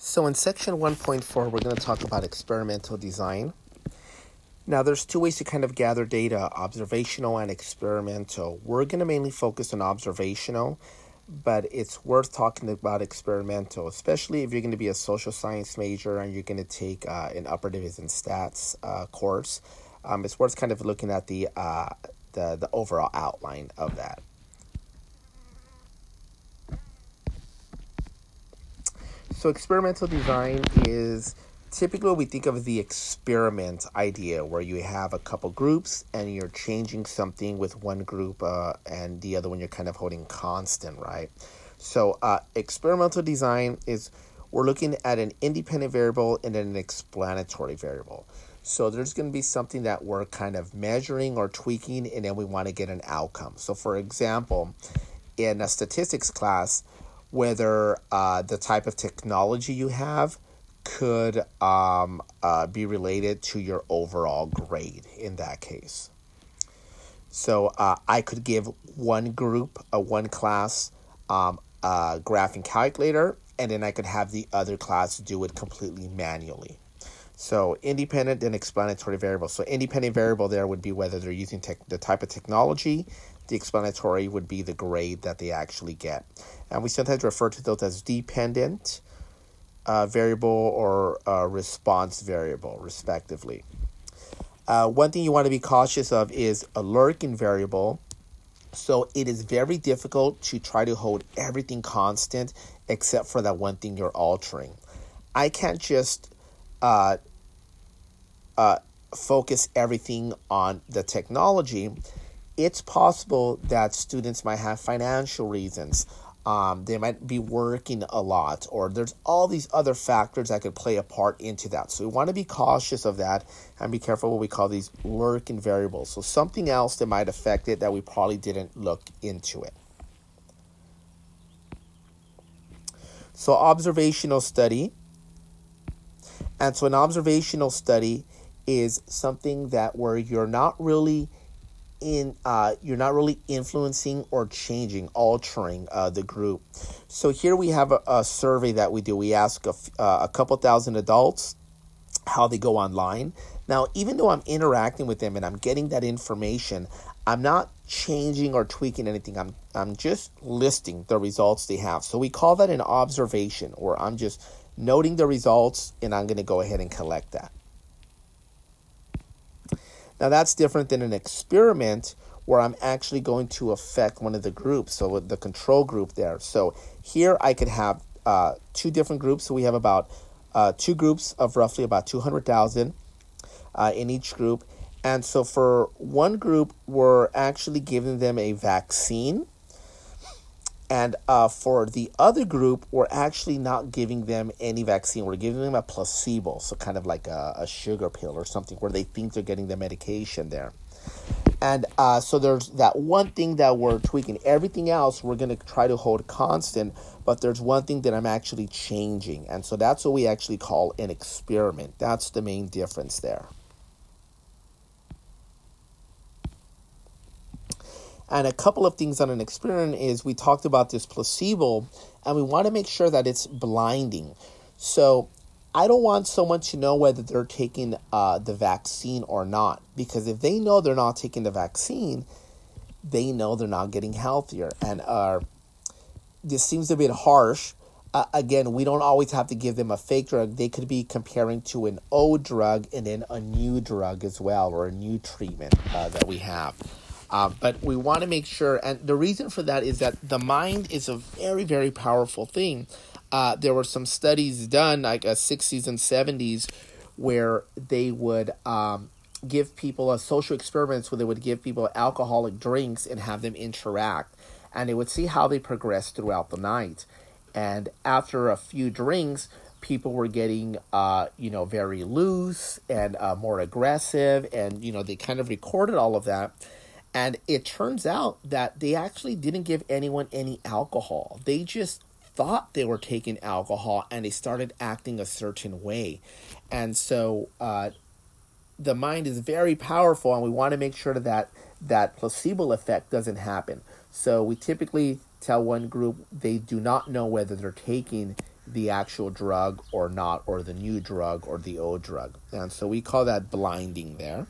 So in section 1.4, we're going to talk about experimental design. Now, there's two ways to kind of gather data, observational and experimental. We're going to mainly focus on observational, but it's worth talking about experimental, especially if you're going to be a social science major and you're going to take uh, an upper division stats uh, course. Um, it's worth kind of looking at the, uh, the, the overall outline of that. So experimental design is typically what we think of the experiment idea, where you have a couple groups and you're changing something with one group uh, and the other one you're kind of holding constant, right? So uh, experimental design is we're looking at an independent variable and an explanatory variable. So there's going to be something that we're kind of measuring or tweaking, and then we want to get an outcome. So for example, in a statistics class, whether uh, the type of technology you have could um, uh, be related to your overall grade in that case. So uh, I could give one group, a one class, um, a graphing calculator, and then I could have the other class do it completely manually. So independent and explanatory variable. So independent variable there would be whether they're using tech, the type of technology. The explanatory would be the grade that they actually get and we sometimes refer to those as dependent uh, variable or uh, response variable, respectively. Uh, one thing you want to be cautious of is a lurking variable. So it is very difficult to try to hold everything constant except for that one thing you're altering. I can't just uh, uh, focus everything on the technology. It's possible that students might have financial reasons um, they might be working a lot, or there's all these other factors that could play a part into that. So we want to be cautious of that and be careful what we call these lurking variables. So something else that might affect it that we probably didn't look into it. So observational study. And so an observational study is something that where you're not really in uh, you're not really influencing or changing, altering uh, the group. So here we have a, a survey that we do. We ask a, uh, a couple thousand adults how they go online. Now, even though I'm interacting with them and I'm getting that information, I'm not changing or tweaking anything. I'm I'm just listing the results they have. So we call that an observation, or I'm just noting the results and I'm going to go ahead and collect that. Now, that's different than an experiment where I'm actually going to affect one of the groups, so the control group there. So here I could have uh, two different groups. So we have about uh, two groups of roughly about 200,000 uh, in each group. And so for one group, we're actually giving them a vaccine and uh, for the other group, we're actually not giving them any vaccine. We're giving them a placebo, so kind of like a, a sugar pill or something where they think they're getting the medication there. And uh, so there's that one thing that we're tweaking. Everything else we're going to try to hold constant, but there's one thing that I'm actually changing. And so that's what we actually call an experiment. That's the main difference there. And a couple of things on an experiment is we talked about this placebo, and we want to make sure that it's blinding. So I don't want someone to know whether they're taking uh, the vaccine or not, because if they know they're not taking the vaccine, they know they're not getting healthier. And uh, this seems a bit harsh. Uh, again, we don't always have to give them a fake drug. They could be comparing to an old drug and then a new drug as well, or a new treatment uh, that we have. Uh, but we want to make sure, and the reason for that is that the mind is a very, very powerful thing. Uh, there were some studies done, like uh, 60s and 70s, where they would um, give people a social experiments where they would give people alcoholic drinks and have them interact, and they would see how they progressed throughout the night. And after a few drinks, people were getting, uh, you know, very loose and uh, more aggressive, and you know, they kind of recorded all of that and it turns out that they actually didn't give anyone any alcohol. They just thought they were taking alcohol and they started acting a certain way. And so uh, the mind is very powerful, and we want to make sure that that placebo effect doesn't happen. So we typically tell one group they do not know whether they're taking the actual drug or not, or the new drug or the old drug. And so we call that blinding there.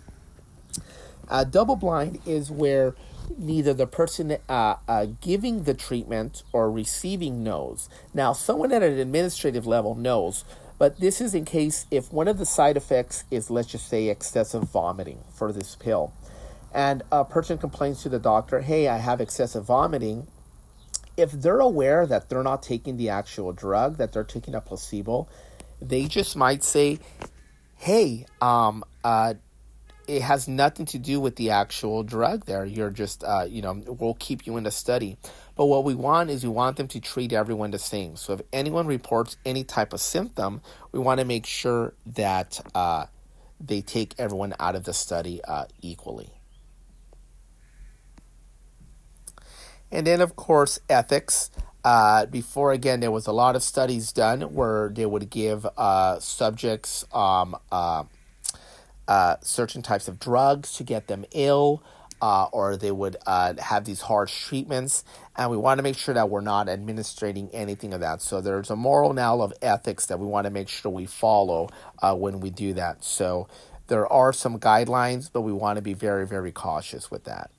Uh, double blind is where neither the person uh, uh, giving the treatment or receiving knows. Now, someone at an administrative level knows, but this is in case if one of the side effects is, let's just say, excessive vomiting for this pill. And a person complains to the doctor, hey, I have excessive vomiting. If they're aware that they're not taking the actual drug, that they're taking a placebo, they just might say, hey, um, uh, it has nothing to do with the actual drug there. You're just, uh, you know, we'll keep you in the study. But what we want is we want them to treat everyone the same. So if anyone reports any type of symptom, we want to make sure that uh, they take everyone out of the study uh, equally. And then, of course, ethics. Uh, before, again, there was a lot of studies done where they would give uh, subjects um, uh, uh, certain types of drugs to get them ill, uh, or they would uh, have these harsh treatments. And we want to make sure that we're not administering anything of that. So there's a moral now of ethics that we want to make sure we follow uh, when we do that. So there are some guidelines, but we want to be very, very cautious with that.